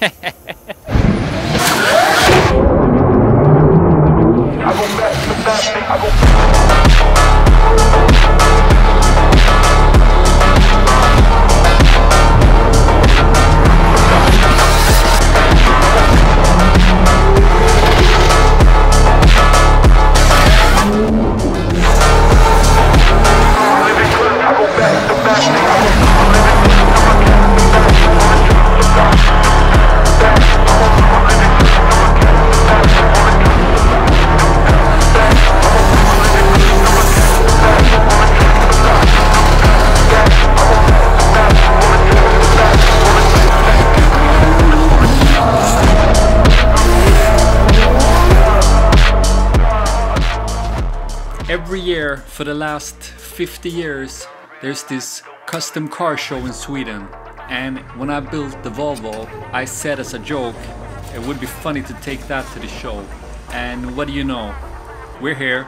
Every year for the last 50 years, there's this custom car show in Sweden. And when I built the Volvo, I said as a joke, it would be funny to take that to the show. And what do you know? We're here.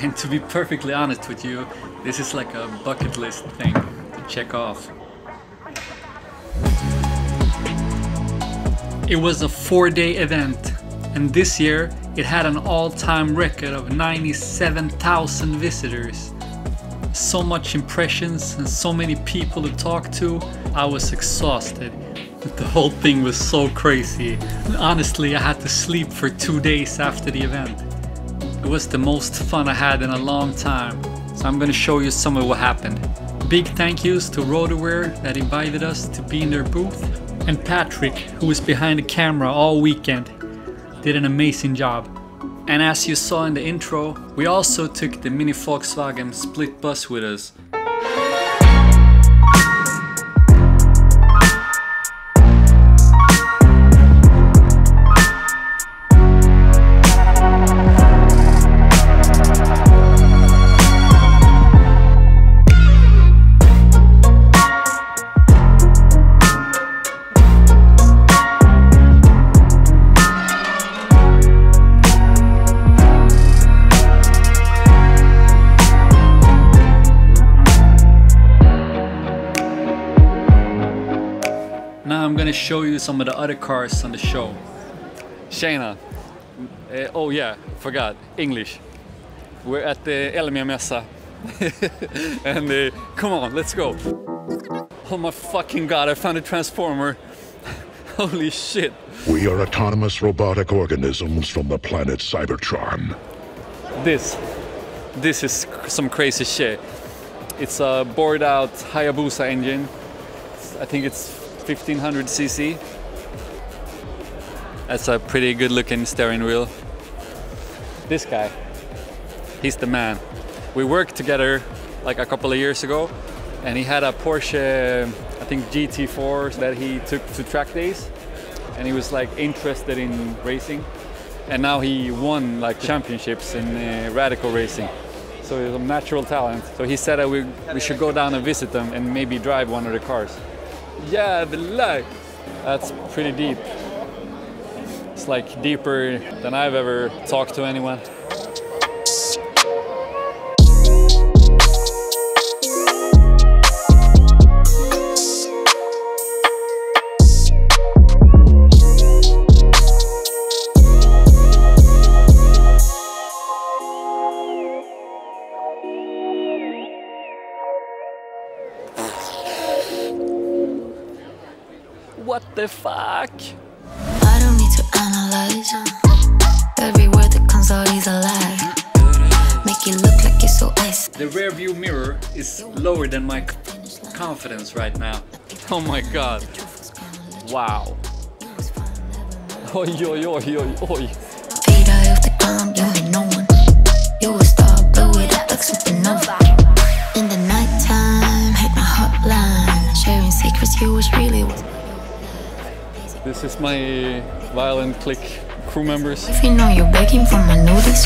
And to be perfectly honest with you, this is like a bucket list thing to check off. It was a four day event, and this year it had an all time record of 97,000 visitors. So much impressions and so many people to talk to, I was exhausted. The whole thing was so crazy. Honestly, I had to sleep for two days after the event. It was the most fun I had in a long time, so I'm gonna show you some of what happened. Big thank yous to Roaderwear that invited us to be in their booth, and Patrick, who was behind the camera all weekend, did an amazing job. And as you saw in the intro, we also took the Mini Volkswagen split bus with us. Show you some of the other cars on the show. Tjena! Uh, oh yeah, forgot, English. We're at the Elmia Mässa. and uh, come on, let's go. Oh my fucking god, I found a transformer. Holy shit. We are autonomous robotic organisms from the planet Cybertron. This, this is some crazy shit. It's a bored out Hayabusa engine. It's- I think it's 1500 cc. That's a pretty good looking steering wheel. This guy, he's the man. We worked together like a couple of years ago and he had a Porsche, I think GT4 that he took to track days and he was like interested in racing and now he won like championships in uh, radical racing. So he's a natural talent. So he said that we, we should go down and visit them and maybe drive one of the cars. Yeah, the light. That's pretty deep. It's like deeper than I've ever talked to anyone. What the fuck? I don't need to analyze. Uh. Every word that comes out is a lie. Make it look like it's so ice. The rear view mirror is lower than my confidence right now. Oh my god. Wow. Oi, oi, oi, oi, oi. Fade eye off the ground, you ain't no one. You a star, blow it up like supernova. This is my violent click crew members. If you know you're begging for my notice.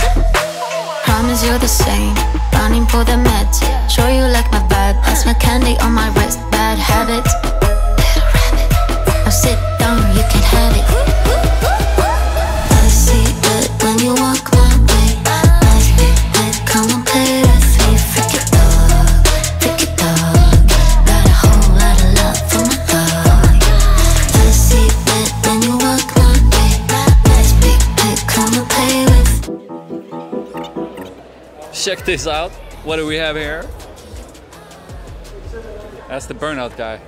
Promise you're the same. Running for the meds. You like my vibe. Candy on my wrist. Bad habits. Little rabbit. Sit down, you can have it. Check this out. What do we have here? That's the burnout guy.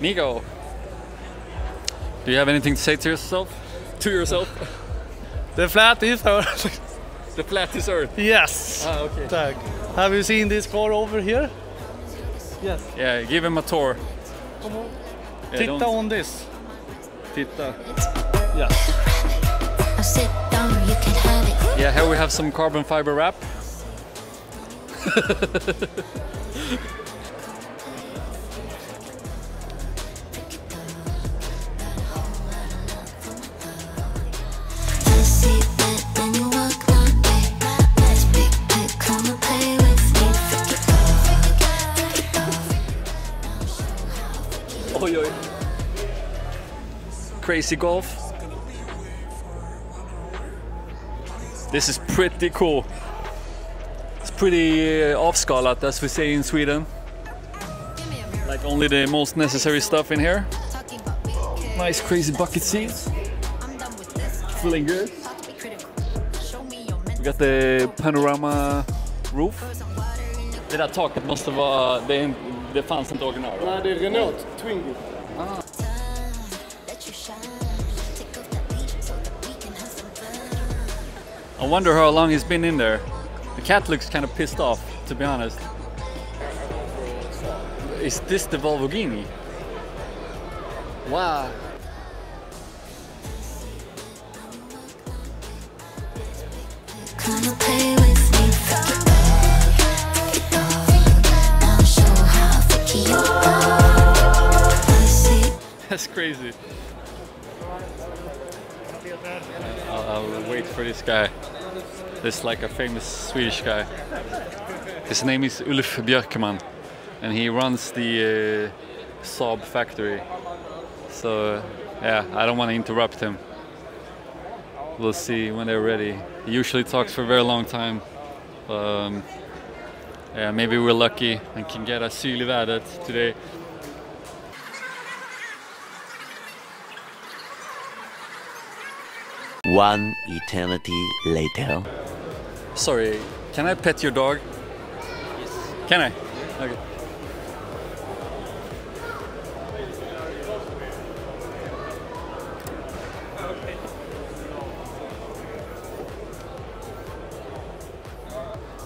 Nico. Do you have anything to say to yourself? To yourself? The flat is Earth. the flat is Earth. yes. Ah, okay. Tack. Have you seen this car over here? Yes. Yeah, give him a tour. Come on. Yeah, Titta don't- on this. Titta. Yes. Now sit down, you can have it. Yeah, here we have some carbon fiber wrap. I see that when you walk my way. Nice big pic, come and play with me. Freak it out, freak it out, freak it out. Oj, oj. Crazy golf. This is pretty cool. It's pretty uh, avskalat as we say in Sweden. Like only the most necessary stuff in here. Nice crazy bucket seats. Feeling good. We got the panorama roof. Det där taket måste vara, det, är en- det fanns inte original. Nej, det är Renault Twingo. Let you shine. Take off that beat so that we can have. I wonder how long he's been in there. The cat looks kind of pissed off, to be honest. Is this the Volvo Gini? Wow. Come and play with me. Freak it out, freak it out. Now show how freaky you are. I see. That's crazy. I'll, I'll wait for this guy. This like a famous Swedish guy. His name is Ulf Björkman, and he runs the uh, Saab factory. So yeah, I don't want to interrupt him. We'll see when they're ready. He usually talks for a very long time. Um, yeah, maybe we're lucky and can get a vädret today. One eternity later. Sorry, can I pet your dog? Yes. Can I? Okay.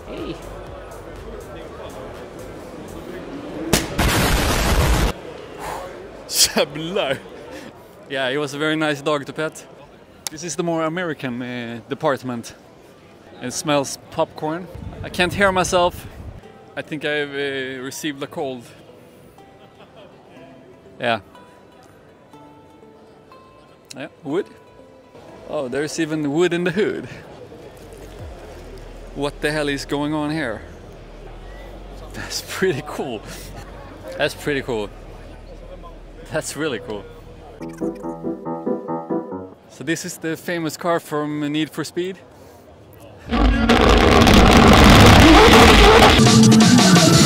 Hey. Jävlar! Yeah, he was a very nice dog to pet. This is the more American uh, department. It smells popcorn. I can't hear myself. I think I've uh, received a cold. Yeah. Yeah, wood. Oh, there's even wood in the hood. What the hell is going on here? That's pretty cool. That's pretty cool. That's really cool. So this is the famous car from Need for Speed. Thank you.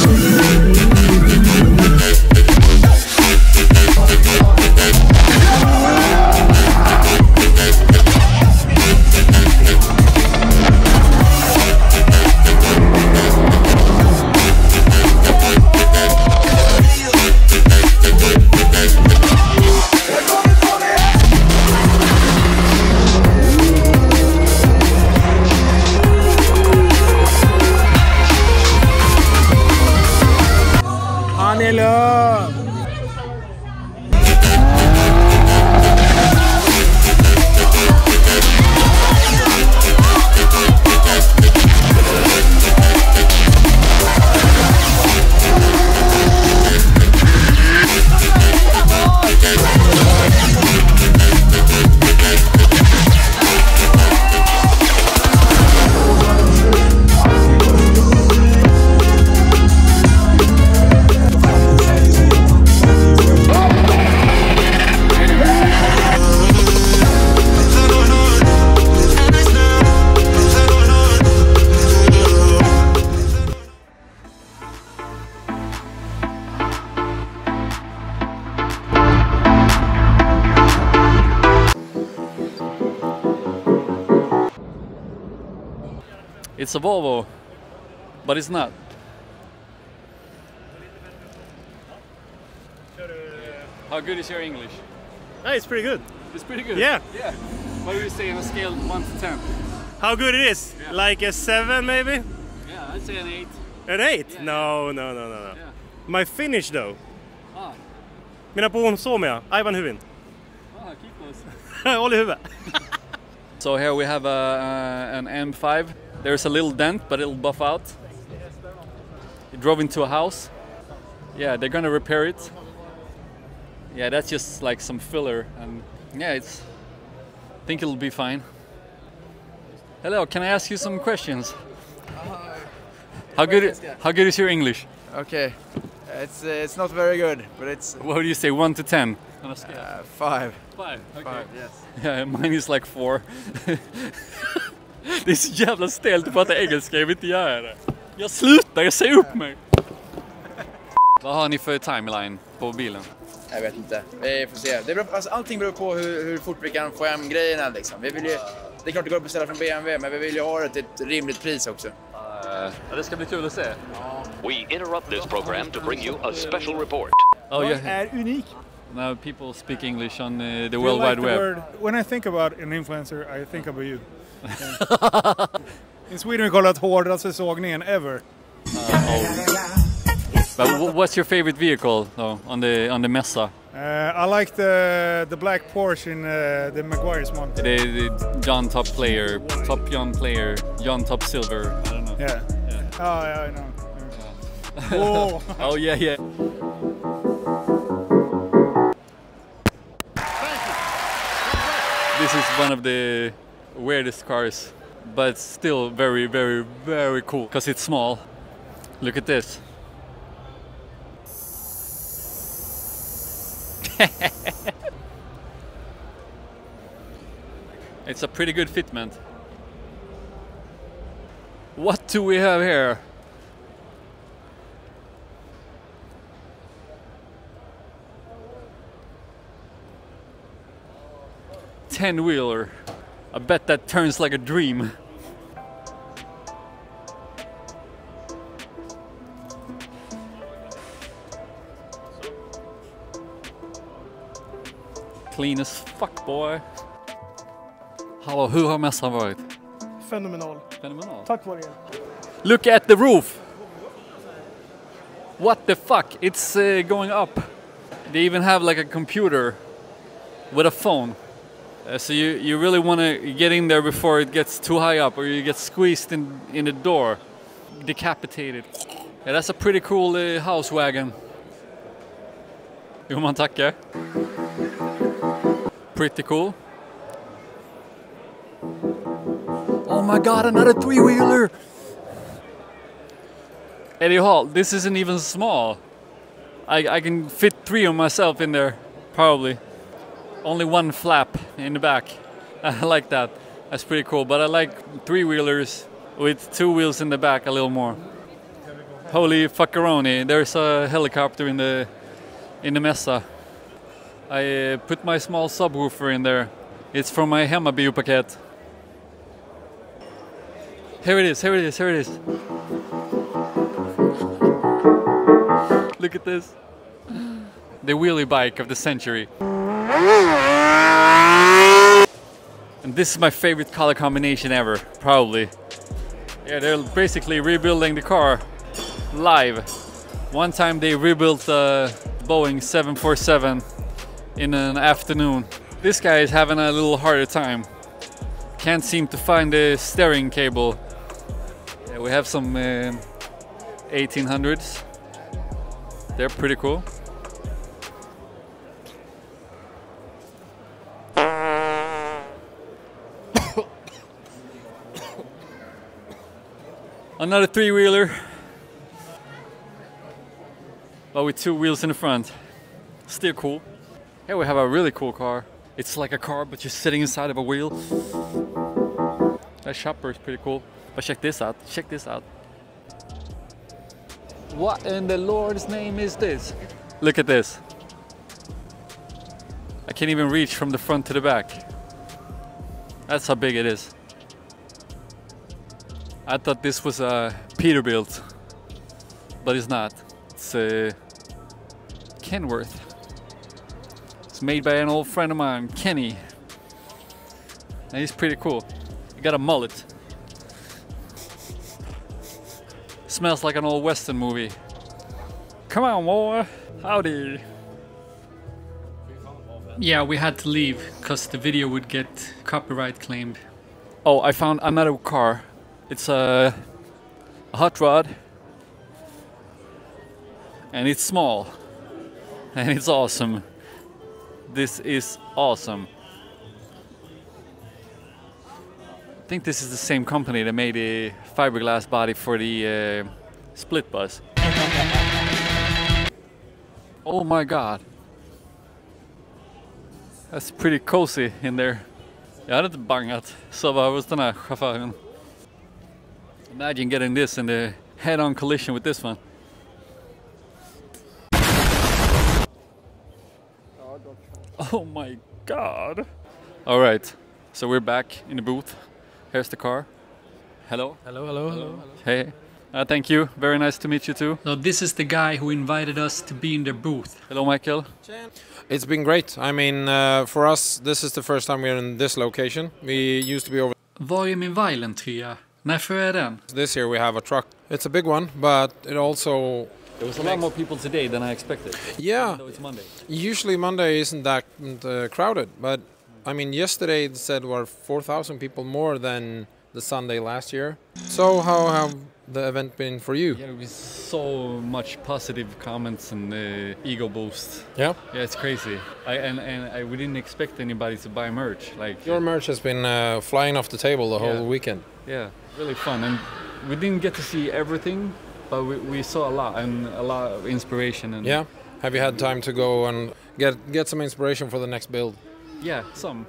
It's a Volvo. but it's not. How good is your English? It's pretty good. It's pretty good. Yeah. Yeah. What do you say on a scale of 1 to 10? How good it is? Yeah. Like a seven, maybe? Yeah, I'd say an 8. An eight? Yeah. No, no, no, no, no. My Finnish though. Ah, Mina på Suomea, Aivan hyvin. ah keep close. Håll i. So here we have a, uh, an M5. There's a little dent, but it'll buff out. It drove into a house. Yeah, they're gonna repair it. Yeah, that's just like some filler, and yeah, it's. I think it'll be fine. Hello, can I ask you some questions? How good? How good is your English? Okay, it's uh, it's not very good, but it's What would you say, one to ten? On a scale. uh, five. Five. Okay. Five, yes. Yeah, mine is like four. det är så jävla stelt att prata engelska, jag vill inte göra det. Jag slutar, jag säger upp mig! Vad har ni för timeline på bilen? Jag vet inte. Vi får se. Det beror, alltså, allting beror på hur, hur fort vi kan få hem grejerna liksom. Vi vill ju, det är klart det går att beställa från BMW, men vi vill ju ha det till ett rimligt pris också. ja, det ska bli kul att se. We interrupt this program to bring you a special report. Oh, yeah. är unik. Now people speak English on uh, the World like Wide the Web. word- when I think about an influencer, I think about you. In Sweden we call it hårdaste sågningen ever. But wh- what's your favorite vehicle though, on the on the Messa? Uh, I like the the black Porsche in uh, the Meguiar's month. The, the John Top Player, Top John Player, John Top Silver, I don't know. Yeah. Yeah. Oh, yeah, I know. Yeah. Whoa. Oh yeah, yeah. This is one of the weirdest cars, but still very, very, very cool because it's small. Look at this. it's a pretty good fitment. What do we have here? Ten wheeler. I bet that turns like a dream. Clean as fuck boy. Hallå, hur har mässan varit? Fenomenal. Fenomenal. Tack vare er. Look at the roof! What the fuck? It's uh, going up. They even have like a computer with a phone. Uh, so you, you really want to get in there before it gets too high up or you get squeezed in, in the door. Decapitated. Yeah, that's a pretty cool uh, house wagon. Jo man tackar. Pretty cool. Oh my god, another three-wheeler! Eddie Hall, this isn't even small. I, I can fit three of myself in there, probably. Only one flap in the back. I like that. That's pretty cool. But I like three wheelers with two wheels in the back a little more. Holy fuckaroni! There's a helicopter in the in the Mesa. I uh, put my small subwoofer in there. It's from my Hemmabio-paket. Here it is, here it is, here it is. Look at this. The wheelie bike of the century. And this is my favorite color combination ever, probably. Yeah, they're basically rebuilding the car live. One time they rebuilt the Boeing 747 in an afternoon. This guy is having a little harder time. Can't seem to find the steering cable. Yeah, we have some uh, 1800s. They're pretty cool. Another three wheeler, but oh, with two wheels in the front. Still cool. Here we have a really cool car. It's like a car, but you're sitting inside of a wheel. That shopper is pretty cool. But check this out. Check this out. What in the Lord's name is this? Look at this. I can't even reach from the front to the back. That's how big it is. I thought this was a Peterbilt, but it's not. It's a Kenworth. It's made by an old friend of mine, Kenny. And he's pretty cool. He got a mullet. Smells like an old western movie. Come on, boy. Howdy. Yeah, we had to leave because the video would get copyright claimed. Oh, I found another car. It's a, a hot rod. And it's small. And it's awesome. This is awesome. I think this is the same company that made the fiberglass body for the uh, split bus. Oh my god. That's pretty cozy in there. Jag hade inte bangat. Sova hos den här chauffören. Imagine getting this in the head-on collision with this one. Oh my god. All right. So we're back in the booth. Here's the car. Hello. Hello, hello, hello. Hey. Uh, thank you. Very nice to meet you too. So this is the guy who invited us to be in their booth. Hello, Michael. It's been great. I mean, uh, for us, this is the first time we're in this location. We used to be over. Var är min Vailen-tröja? När får jag den? This year we have a truck. It's a big one, but it also. There was a lot more people today than I expected. Yeah. Even it's Monday. Usually Monday isn't that uh, crowded, but I mean, yesterday it said were 4,000 people more than the Sunday last year. So how have the event been for you? Yeah, there was so much positive comments and uh, ego boost. Yeah. Yeah, it's crazy. I and and I, we didn't expect anybody to buy merch. Like Your merch has been uh, flying off the table the whole Yeah. weekend. yeah, really fun. And we didn't get to see everything, but we, we saw a lot and a lot of inspiration. And Yeah. Have you had time to go and get get some inspiration for the next build? yeah, some.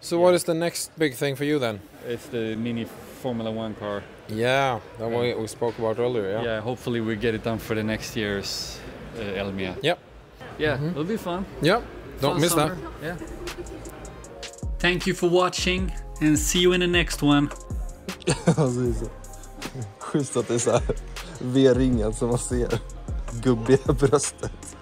So what is the next big thing for you then? It's the mini Formula One car. Yeah, that Yeah. we, we spoke about earlier. Yeah. Yeah, hopefully we get it done for the next year's uh, Elmia. Yep. Yeah, it'll be fun. Yep. Don't Fun miss summer. that. Yeah. Thank you for watching and see you in the next one. Alltså, schysst att det är så här V-ringen som man ser gubbiga bröstet.